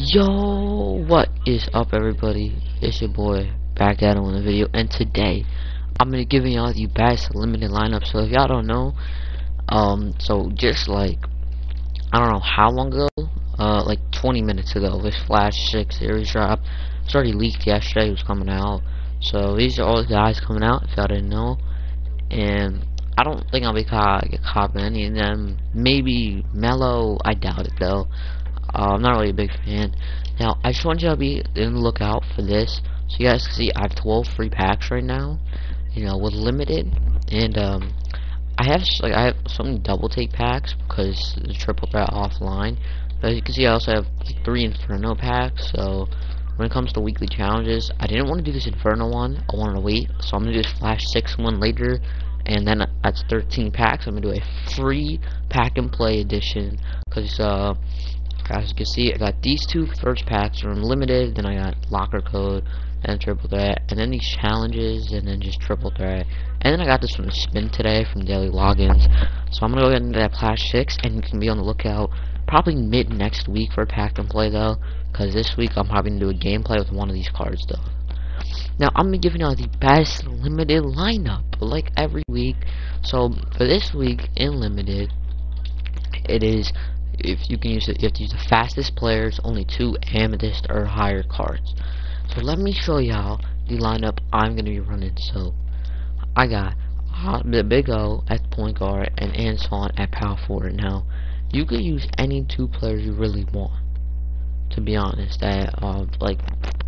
Yo, what is up everybody? It's your boy back at it on the video and today I'm gonna be give y'all the best limited lineup. So if y'all don't know, um so just like I don't know how long ago, uh like 20 minutes ago, this Flash 6 series drop. It's already leaked yesterday, it was coming out. So these are all the guys coming out if y'all didn't know. And I don't think I'll be caught get caught by any of them. Maybe Mellow, I doubt it though. Uh, I'm not really a big fan. Now, I just want you to be in the lookout for this. So you guys can see I have 12 free packs right now. You know, with limited. And, um, I have, like, I have some double take packs because the triple threat offline. But as you can see, I also have like, three Inferno packs. So, when it comes to weekly challenges, I didn't want to do this Inferno one. I wanted to wait. So, I'm going to do this Flash 6 one later. And then that's 13 packs. I'm going to do a free pack and play edition. Because, uh, as you can see, I got these two first packs are unlimited, then I got locker code and triple threat, and then these challenges, and then just triple threat. And then I got this from spin today from daily logins. So I'm gonna go into that Flash 6, and you can be on the lookout probably mid next week for a pack and play though, because this week I'm probably gonna do a gameplay with one of these cards though. Now I'm gonna give you the best limited lineup like every week. So for this week in limited, it is if you can use it, you have to use the fastest players, only two amethyst or higher cards. So let me show y'all the lineup I'm gonna be running. So I got uh, the Big O at point guard and Antawn at power forward. Now you could use any two players you really want. To be honest, that uh, like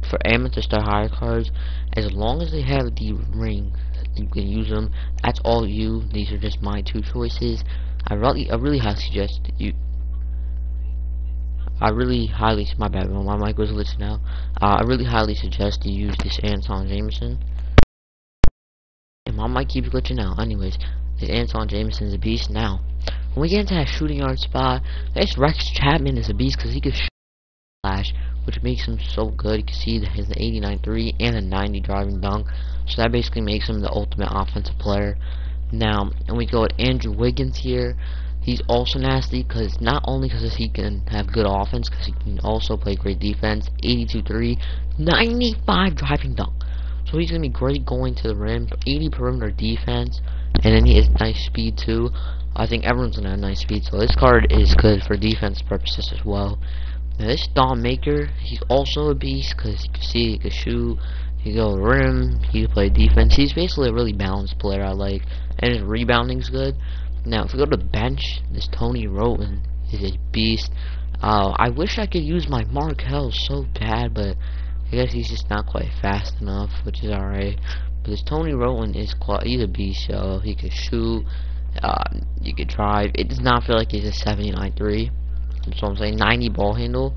for amethyst or higher cards, as long as they have the ring, you can use them. That's all you. These are just my two choices. I really, I really highly suggest you I really highly, my bad, my mic was glitching now. Uh, I really highly suggest you use this Antawn Jamison. And my mic keeps glitching out. Anyways, this Antawn Jamison's a beast now. When we get into that shooting yard spot, this Rex Chapman is a beast because he can shoot flash, which makes him so good. You can see that he has an 89.3 and a 90 driving dunk. So that basically makes him the ultimate offensive player. Now, and we go at Andrew Wiggins here. He's also nasty because not only because he can have good offense, because he can also play great defense. 82-3, 95 driving dunk. So he's gonna be great going to the rim. 80 perimeter defense, and then he has nice speed too. I think everyone's gonna have nice speed, so this card is good for defense purposes as well. Now this Thon Maker, he's also a beast because you can see he can shoot, he can go rim, he can play defense. He's basically a really balanced player I like, and his rebounding's good. Now, if we go to the bench, this Tony Wroten is a beast. Uh, I wish I could use my Markelle so bad, but I guess he's just not quite fast enough, which is alright. But this Tony Wroten is quite, he's a beast, so he can shoot, uh, you can drive. It does not feel like he's a 79-3. That's what I'm saying. 90 ball handle.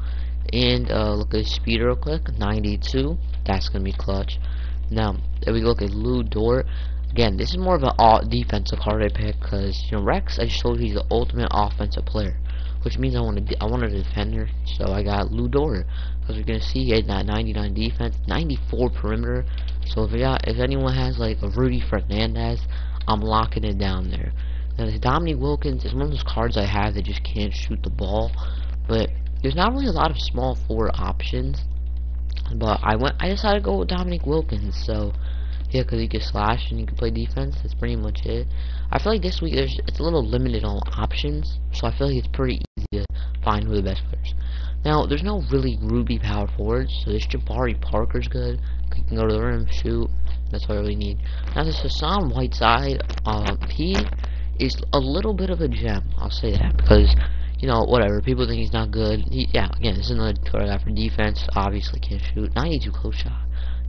And uh, look at his speed real quick. 92. That's going to be clutch. Now, if we look at Lu Dort, Again, this is more of an defensive card I pick because you know Rex. I just told you he's the ultimate offensive player, which means I want to I want a defender. So I got Lu Dort because we're gonna see he had that 99 defense, 94 perimeter. So if got, if anyone has like a Rudy Fernandez, I'm locking it down there. Now the Dominique Wilkins is one of those cards I have that just can't shoot the ball, but there's not really a lot of small forward options. But I went I decided to go with Dominique Wilkins, so yeah, because you can slash and you can play defense. That's pretty much it. I feel like this week there's it's a little limited on options, so I feel like it's pretty easy to find who the best players. Now, there's no really Ruby power forwards, so this Jabari Parker's good. He can go to the rim, shoot. That's all I really need. Now, this Hassan Whiteside, um, he is a little bit of a gem. I'll say that because you know, whatever. People think he's not good. He, yeah, again, this is another guy for defense. Obviously, can't shoot. 92 close shot.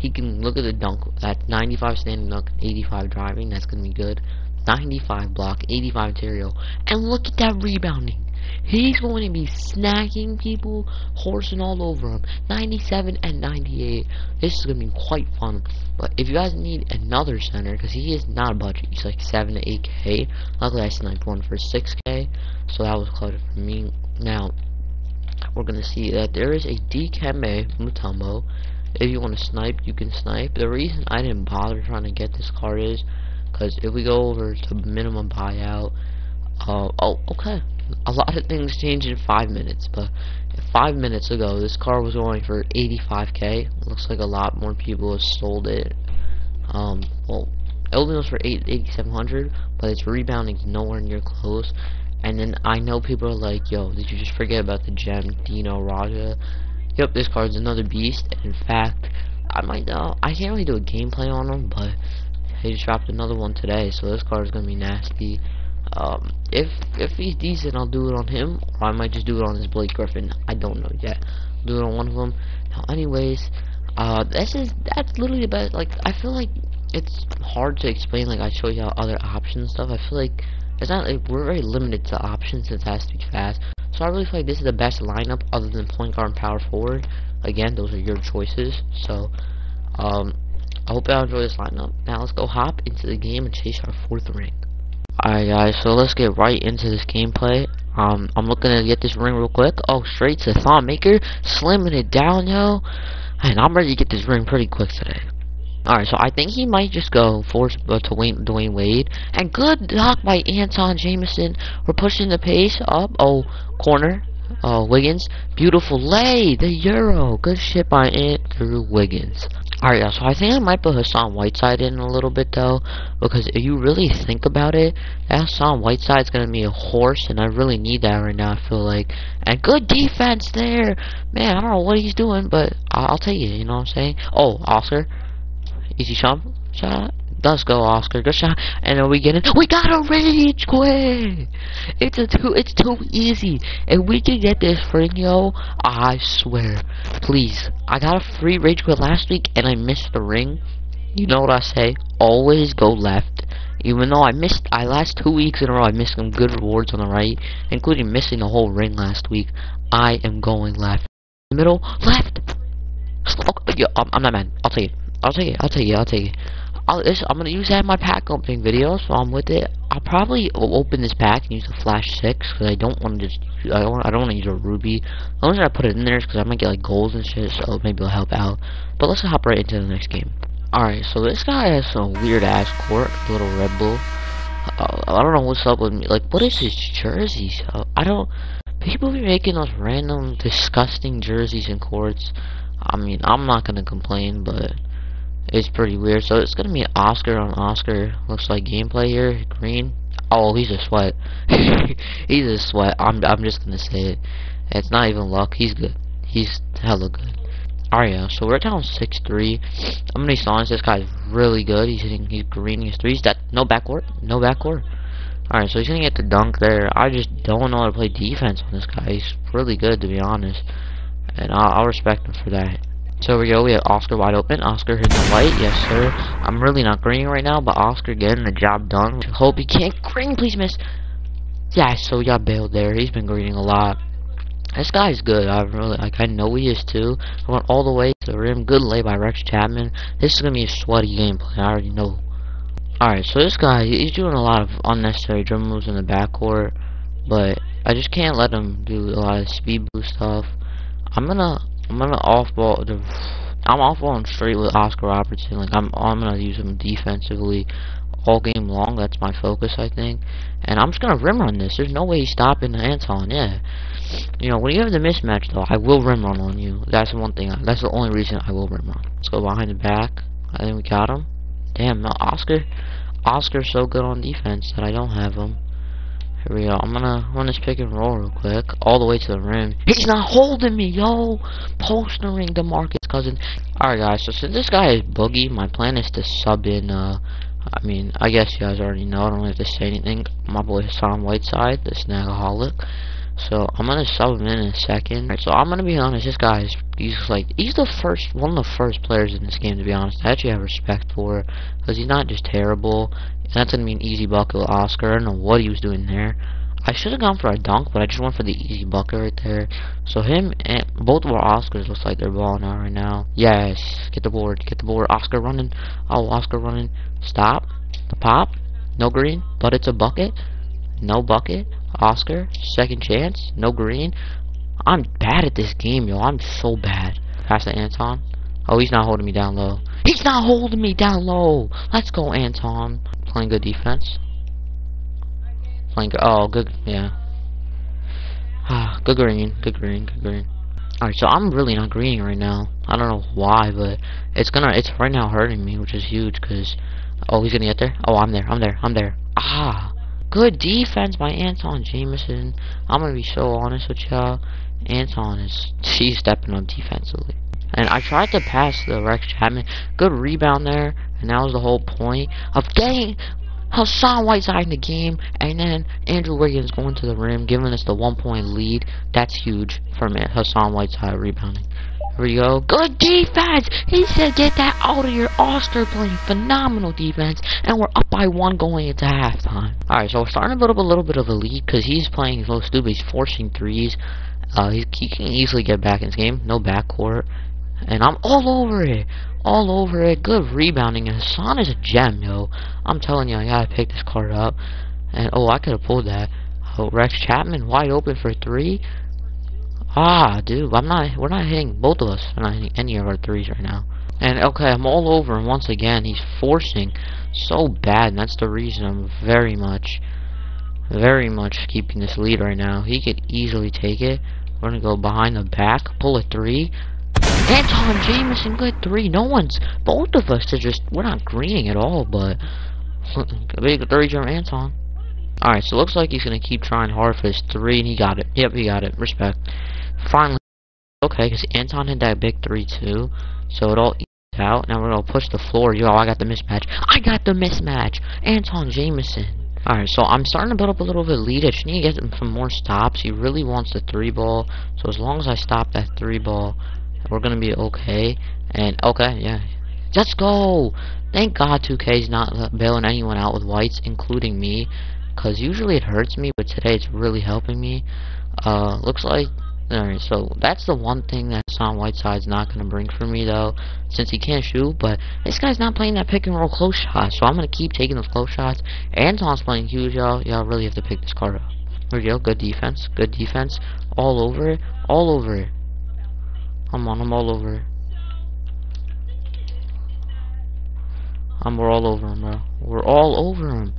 He can look at the dunk at 95 standing dunk, 85 driving. That's gonna be good. 95 block, 85 material, and look at that rebounding. He's going to be snacking people, horsing all over him. 97 and 98. This is going to be quite fun. But if you guys need another center, because he is not a budget, he's like 7 to 8k. Luckily, I sniped one for 6k, so that was clever for me. Now, we're going to see that there is a Dikembe Mutombo if you want to snipe, you can snipe. The reason I didn't bother trying to get this card is because if we go over to minimum buyout, uh, oh, okay. A lot of things change in five minutes, but five minutes ago, this car was going for 85k. Looks like a lot more people have sold it. Um, well, it only goes for 8,700, but its rebounding nowhere near close. And then I know people are like, yo, did you just forget about the gem Dino Radja? Yep, this card's another beast. In fact, I might know. I can't really do a gameplay on him, but he just dropped another one today, so this card is gonna be nasty. Um, if if he's decent, I'll do it on him, or I might just do it on this Blake Griffin. I don't know yet. I'll do it on one of them. Now, anyways, uh, this is that's literally best. Like, I feel like it's hard to explain. Like, I show you other options stuff. I feel like it's not like we're very limited to options it has to be fast. So I really feel like this is the best lineup other than point guard and power forward. Again, those are your choices. So, um, I hope y'all enjoy this lineup. Now let's go hop into the game and chase our fourth ring. Alright guys, so let's get right into this gameplay. Um, I'm looking to get this ring real quick. Oh, straight to Thon Maker, slimming it down, yo. And I'm ready to get this ring pretty quick today. Alright, so I think he might just go for uh, to Wayne, Dwyane Wade. And good block by Antawn Jamison. We're pushing the pace up. Oh, corner. Uh, Wiggins. Beautiful lay. The Euro. Good shit by Andrew Wiggins. Alright, yeah, so I think I might put Hassan Whiteside in a little bit, though. Because if you really think about it, Hassan Whiteside's going to be a horse. And I really need that right now, I feel like. And good defense there. Man, I don't know what he's doing, but I'll, I'll tell you, you know what I'm saying? Oh, Oscar. Easy shot. Shot. Let's go, Oscar. Good shot. And then we get it. We got a rage quit. It's a too. It's too easy. If we can get this ring, yo, I swear. Please. I got a free rage quit last week, and I missed the ring. You know what I say? Always go left. Even though I missed, I last two weeks in a row, I missed some good rewards on the right, including missing the whole ring last week. I am going left. Middle, left. Oh, yeah, I'm, I'm not mad. I'll take it. I'll take it. I'll take it. I'll take it. I'll, I'm gonna use that in my pack opening video, so I'm with it. I'll probably open this pack and use the Flash Six because I don't want to just. I don't. I don't want to use a Ruby. The only reason I put it in there is because I might get like goals and shit, so maybe it'll help out. But let's hop right into the next game. Alright, so this guy has some weird ass court, little Red Bull. Uh, I don't know what's up with me. Like, what is his jersey? So, I don't. People be making those random, disgusting jerseys and courts. I mean, I'm not gonna complain, but it's pretty weird. So it's gonna be Oscar on Oscar. Looks like gameplay here. Green. Oh, he's a sweat. he's a sweat. I'm I'm just gonna say it. It's not even luck. He's good. He's hella good. Alright, yeah, so we're down 6-3. I'm gonna be honest, this guy's really good. He's hitting, he's greening his threes. That no backcourt, no backcourt. Alright, so he's gonna get the dunk there. I just don't know how to play defense on this guy. He's really good, to be honest, and I'll, I'll respect him for that. So we go, we have Oscar wide open. Oscar hitting the light, yes sir. I'm really not greening right now, but Oscar getting the job done. Hope he can't green, please miss. Yeah, so we got bailed there. He's been greening a lot. This guy's good. I really like. I know he is too. I went all the way to the rim. Good lay by Rex Chapman. This is gonna be a sweaty gameplay. I already know. Alright, so this guy, he's doing a lot of unnecessary drum moves in the backcourt, but I just can't let him do a lot of speed boost stuff. I'm gonna I'm gonna off ball. The, I'm off balling straight with Oscar Robertson. Like I'm, I'm gonna use him defensively all game long. That's my focus, I think. And I'm just gonna rim run this. There's no way he's stopping the Antawn. Yeah. You know, when you have the mismatch, though, I will rim run on you. That's the one thing. I, that's the only reason I will rim run. Let's go behind the back. I think we got him. Damn, Oscar. Oscar's so good on defense that I don't have him. Here we go. I'm gonna run this pick and roll real quick. All the way to the rim. He's not holding me, yo! Postering DeMarcus Cousin. Alright, guys. So since this guy is Boogie, my plan is to sub in, uh... I mean, I guess you guys already know. I don't have to say anything. My boy Hassan Whiteside, the Snagaholic. So I'm gonna sub him in, in a second. Right, so I'm gonna be honest, this guy's he's like he's the first one of the first players in this game to be honest. I actually have respect for because he's not just terrible. That's gonna be an easy bucket with Oscar. I don't know what he was doing there. I should have gone for a dunk, but I just went for the easy bucket right there. So him and both of our Oscars looks like they're balling out right now. Yes, get the board, get the board. Oscar running. Oh, Oscar running. Stop. The pop. No green, but it's a bucket. No bucket. Oscar, second chance, no green. I'm bad at this game, yo. I'm so bad. Pass to Antawn. Oh, he's not holding me down low. He's not holding me down low. Let's go, Antawn. Playing good defense. Playing good. Oh, good. Yeah. Ah, good green, good green, good green. Alright, so I'm really not greening right now. I don't know why, but it's gonna, it's right now hurting me, which is huge, because, oh, he's gonna get there? Oh, I'm there, I'm there, I'm there. Ah, good defense by Antawn Jamison. I'm gonna be so honest with y'all. Antawn is, she's stepping up defensively. And I tried to pass the Rex Chapman. Good rebound there. And that was the whole point of getting Hassan Whiteside in the game, and then Andrew Wiggins going to the rim, giving us the one point lead. That's huge for me. Hassan Whiteside rebounding. Here we go. Good defense! He said get that out of your Oster playing phenomenal defense, and we're up by one going into halftime. Alright, so we're starting to build up a little bit of a lead, because he's playing little stupid. He's forcing threes. Uh, he, he can easily get back in this game. No backcourt. And I'm all over it. All over it. Good rebounding. And Hassan is a gem, yo. I'm telling you, I gotta pick this card up. And, oh, I could have pulled that. Oh, Rex Chapman wide open for three. Ah, dude, I'm not, we're not hitting, both of us are not hitting any of our threes right now. And, okay, I'm all over him once again. He's forcing so bad, and that's the reason I'm very much, very much keeping this lead right now. He could easily take it. We're gonna go behind the back, pull a three. Antawn Jamison, good three. No one's, both of us are just, we're not greening at all, but a big three from Antawn. Alright, so looks like he's gonna keep trying hard for his three, and he got it. Yep, he got it. Respect. Finally, okay, because Antawn had that big three too, so it all out. Now we're gonna push the floor. Yo, I got the mismatch. I got the mismatch. Antawn Jamison. Alright, so I'm starting to build up a little bit of lead. I just need to get him some more stops. He really wants the three ball. So as long as I stop that three ball, we're gonna be okay. And okay, yeah. Let's go! Thank God 2K is not bailing anyone out with whites, including me. Cause usually it hurts me, but today it's really helping me. Uh, looks like Alright, so that's the one thing that Hassan Whiteside's not going to bring for me, though, since he can't shoot, but this guy's not playing that pick and roll close shot, so I'm going to keep taking those close shots. Antawn's playing huge, y'all. Y'all really have to pick this card up. Here we go, good defense, good defense, all over it, all over it. I'm on, I'm all over. I'm, we're all over him, bro. We're all over him.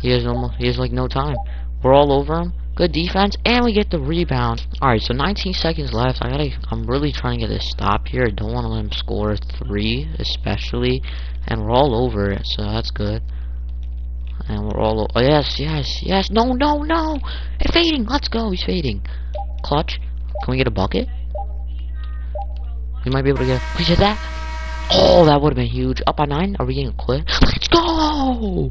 He has almost, he has like no time. We're all over him. Good defense, and we get the rebound. Alright, so 19 seconds left. I gotta, I'm really trying to get a stop here. I don't want to let him score three, especially. And we're all over it, so that's good. And we're all, oh yes, yes, yes. No, no, no. It's fading. Let's go. He's fading. Clutch. Can we get a bucket? We might be able to get. a Please hit that. Oh, that would have been huge. Up by nine. Are we getting a quit? Let's go.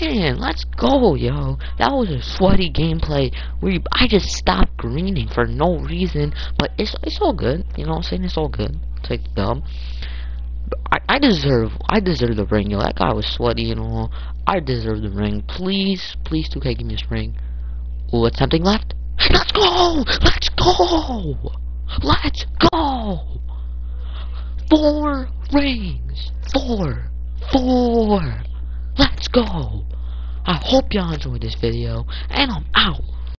Man, let's go, yo. That was a sweaty gameplay. We I just stopped greening for no reason, but it's it's all good. You know what I'm saying? It's all good. Take the dub. I, I deserve I deserve the ring, yo. That guy was sweaty and all. I deserve the ring. Please, please, 2K, give me this ring. What's something left? Let's go! Let's go! Let's go! Four rings! Four! Four! Let's go! I hope y'all enjoyed this video, and I'm out!